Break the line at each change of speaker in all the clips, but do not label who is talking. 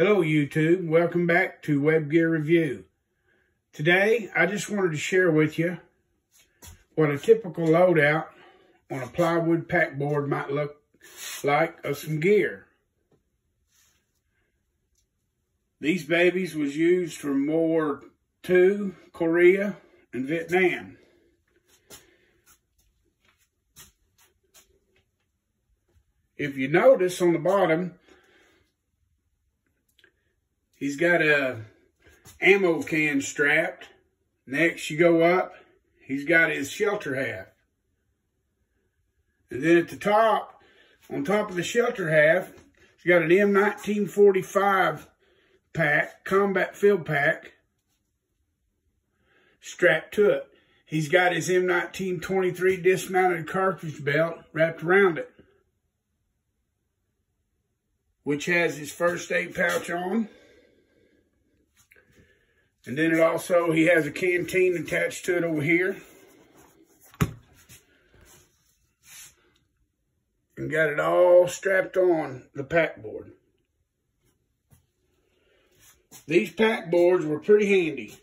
Hello YouTube, welcome back to Web Gear Review. Today, I just wanted to share with you what a typical loadout on a plywood pack board might look like of some gear. These babies was used from World War II, Korea, and Vietnam. If you notice on the bottom, He's got a ammo can strapped. Next, you go up, he's got his shelter half. And then at the top, on top of the shelter half, he's got an M1945 pack, combat field pack, strapped to it. He's got his M1923 dismounted cartridge belt wrapped around it, which has his first aid pouch on. And then it also, he has a canteen attached to it over here. And got it all strapped on the pack board. These pack boards were pretty handy.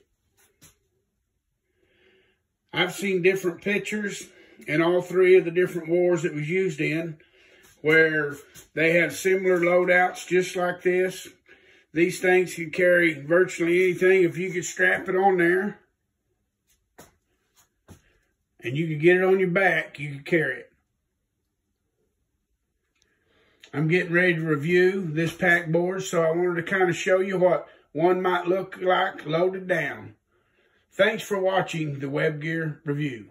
I've seen different pictures in all three of the different wars it was used in where they had similar loadouts just like this these things can carry virtually anything if you could strap it on there. And you could get it on your back, you could carry it. I'm getting ready to review this pack board, so I wanted to kind of show you what one might look like loaded down. Thanks for watching the Web Gear Review.